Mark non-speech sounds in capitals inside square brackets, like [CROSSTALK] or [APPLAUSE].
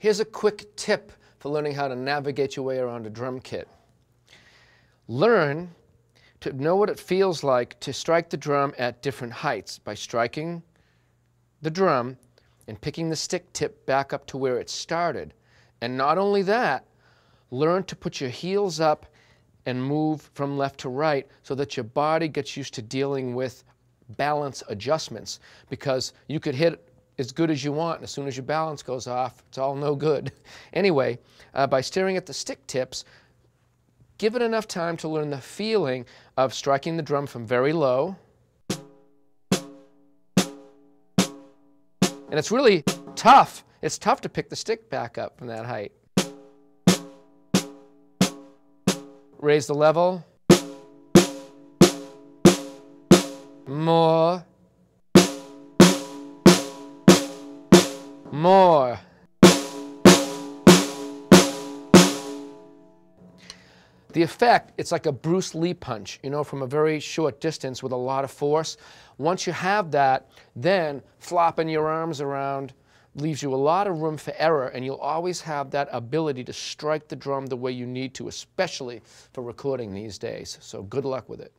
Here's a quick tip for learning how to navigate your way around a drum kit. Learn to know what it feels like to strike the drum at different heights by striking the drum and picking the stick tip back up to where it started. And not only that, learn to put your heels up and move from left to right so that your body gets used to dealing with balance adjustments because you could hit as good as you want and as soon as your balance goes off it's all no good. [LAUGHS] Anyway uh, by staring at the stick tips give it enough time to learn the feeling of striking the drum from very low. And it's really tough. It's tough to pick the stick back up from that height. Raise the level. More. The effect, it's like a Bruce Lee punch, you know, from a very short distance with a lot of force. Once you have that, then flopping your arms around, leaves you a lot of room for error, and you'll always have that ability to strike the drum the way you need to, especially for recording these days. So good luck with it.